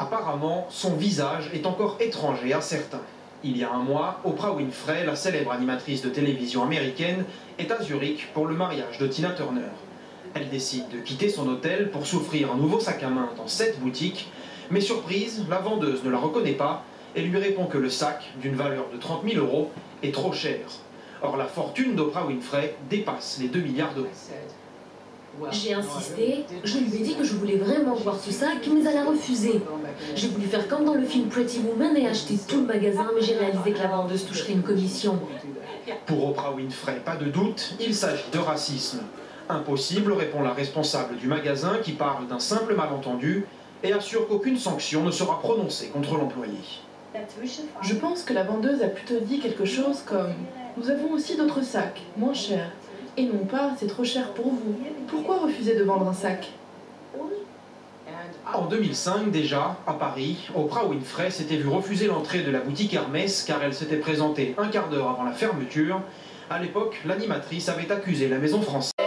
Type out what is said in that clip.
Apparemment, son visage est encore étranger à certains. Il y a un mois, Oprah Winfrey, la célèbre animatrice de télévision américaine, est à Zurich pour le mariage de Tina Turner. Elle décide de quitter son hôtel pour s'offrir un nouveau sac à main dans cette boutique, mais surprise, la vendeuse ne la reconnaît pas et lui répond que le sac, d'une valeur de 30 000 euros, est trop cher. Or, la fortune d'Oprah Winfrey dépasse les 2 milliards d'euros. J'ai insisté, je lui ai dit que je voulais vraiment voir ce sac, mais elle a refusé. J'ai voulu faire comme dans le film Pretty Woman et acheter tout le magasin, mais j'ai réalisé que la vendeuse toucherait une commission. Pour Oprah Winfrey, pas de doute, il s'agit de racisme. Impossible, répond la responsable du magasin qui parle d'un simple malentendu et assure qu'aucune sanction ne sera prononcée contre l'employé. Je pense que la vendeuse a plutôt dit quelque chose comme « Nous avons aussi d'autres sacs, moins chers. » Et non pas « C'est trop cher pour vous. Pourquoi refuser de vendre un sac ?» En 2005 déjà, à Paris, Oprah Winfrey s'était vue refuser l'entrée de la boutique Hermès car elle s'était présentée un quart d'heure avant la fermeture. À l'époque, l'animatrice avait accusé la maison française.